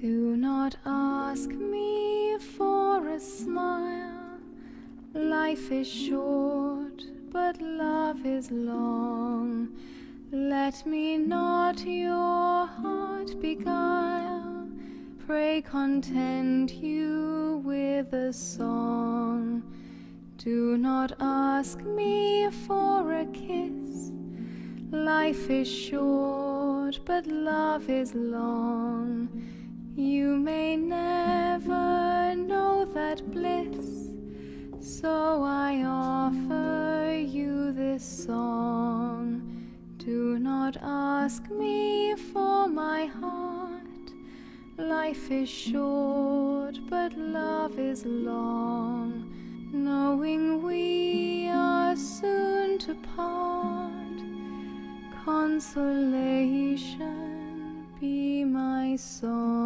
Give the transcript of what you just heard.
Do not ask me for a smile. Life is short, but love is long. Let me not your heart beguile. Pray content you with a song. Do not ask me for a kiss. Life is short, but love is long. You may never know that bliss, so I offer you this song. Do not ask me for my heart. Life is short, but love is long. Knowing we are soon to part, consolation be my song.